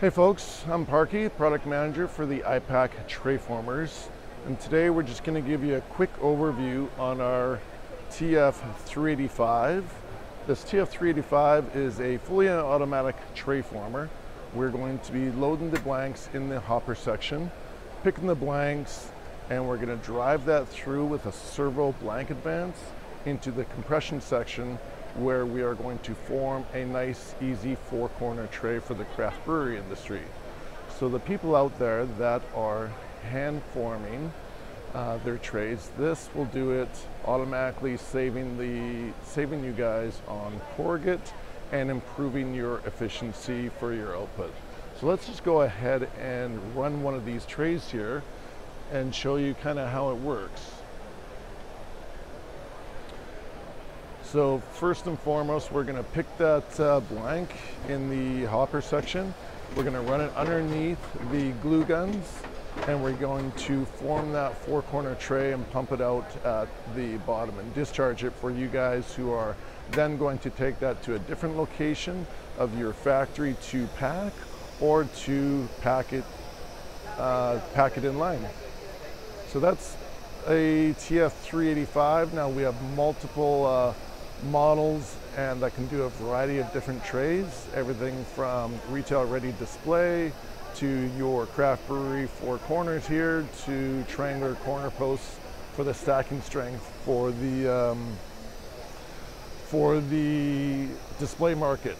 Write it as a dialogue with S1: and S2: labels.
S1: Hey folks, I'm Parky, product manager for the IPAK tray formers. And today we're just gonna give you a quick overview on our TF385. This TF385 is a fully automatic tray former. We're going to be loading the blanks in the hopper section, picking the blanks, and we're gonna drive that through with a servo blank advance into the compression section where we are going to form a nice, easy four corner tray for the craft brewery industry. So the people out there that are hand forming uh, their trays, this will do it automatically saving the saving you guys on corrugate and improving your efficiency for your output. So let's just go ahead and run one of these trays here and show you kind of how it works. So first and foremost, we're gonna pick that uh, blank in the hopper section. We're gonna run it underneath the glue guns and we're going to form that four corner tray and pump it out at the bottom and discharge it for you guys who are then going to take that to a different location of your factory to pack or to pack it, uh, pack it in line. So that's a TF385. Now we have multiple uh, models and that can do a variety of different trays, everything from retail ready display to your craft brewery four corners here to triangular corner posts for the stacking strength for the um, for the display market.